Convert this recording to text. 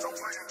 don't play.